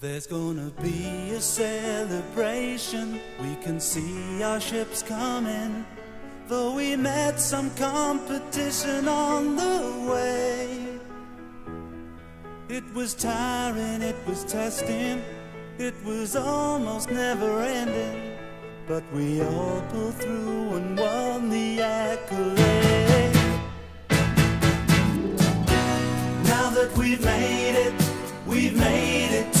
There's gonna be a celebration. We can see our ships coming. Though we met some competition on the way. It was tiring, it was testing, it was almost never ending. But we all pulled through and won the accolade. Now that we've made it, we've made it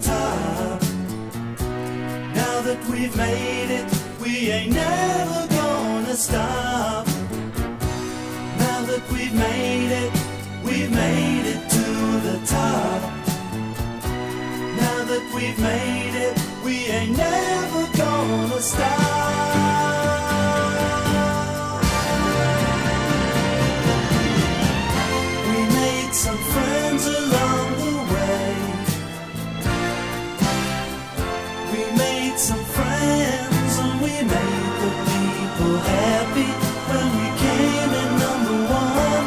top. Now that we've made it, we ain't never gonna stop. Now that we've made it, we've made it to the top. Now that we've made it, We made some friends and we made the people happy when we came in number one.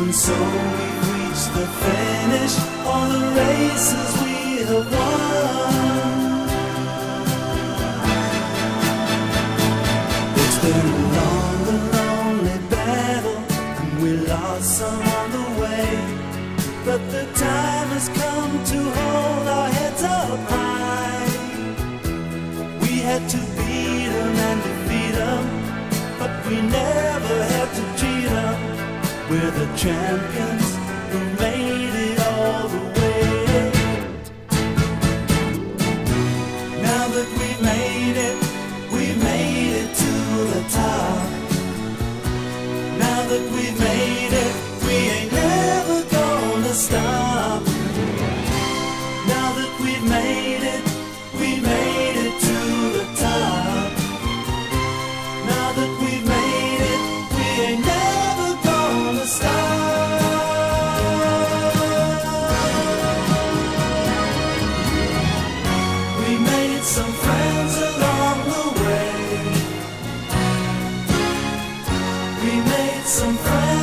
And so we reached the finish, all the races we have won. It's been a long and lonely battle, and we lost some on the way. But the time has come to hold our heads up high. We had to beat 'em and defeat 'em, but we never had to cheat cheat 'em. We're the champions who made it all the way. Now that we've made it, we've made it to the top. Now that we've made some friends along the way. We made some friends.